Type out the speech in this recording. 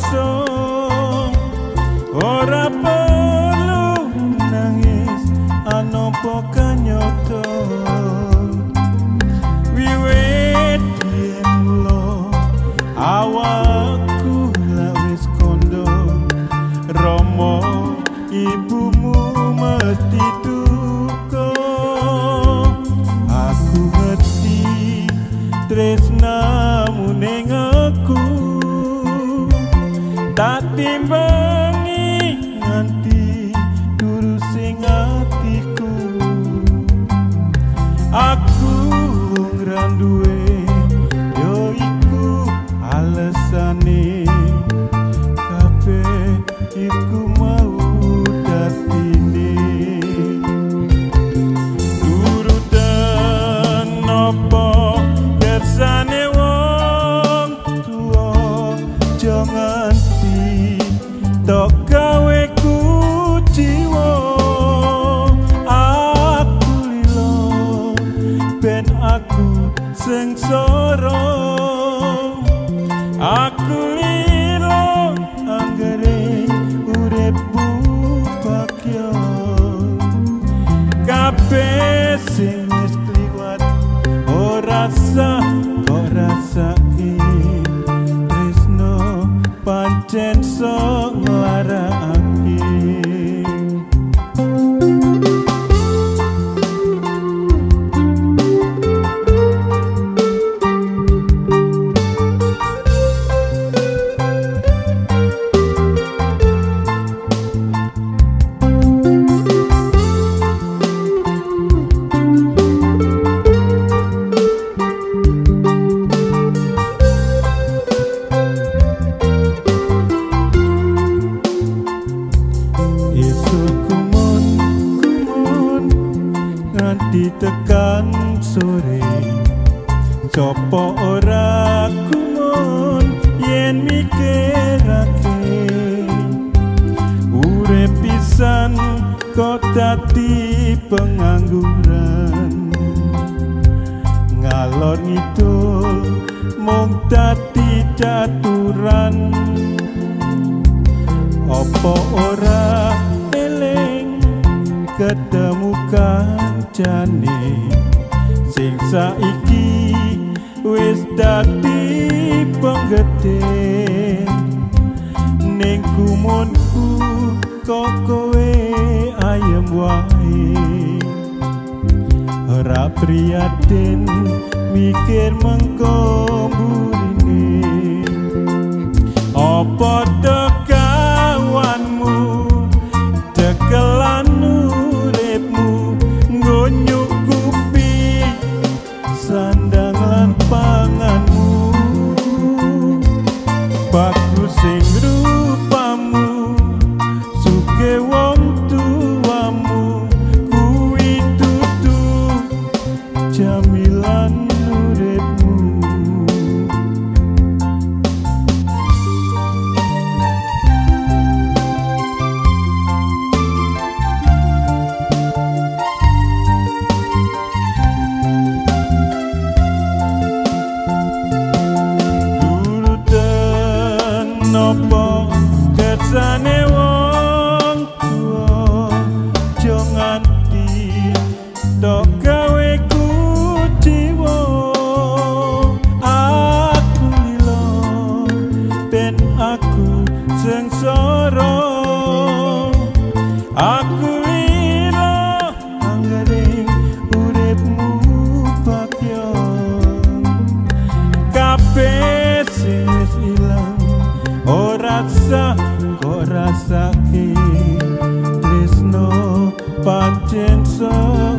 wis kroso tak timbangi nganti turu sing atiku. Aku ngranduwe yo iku alesane. Jangan sengsara aku lilo anggere uripku bakyo kabeh sing wis kliwat ora sah kok rasake tresno pancen nganti tekan sore. Sopo ora kumun yen mikirake. Urip pisan kok dadi pengangguran. Ngalor ngidul mung dadi caturan. Opo ora eling ketemu kancane sing saiki wis dadi penggede. Ning kumunku kok kowe ayem wae. Ora priyatin mikir mengko mburine. Apa ora sah kok rasake tresno pancen sok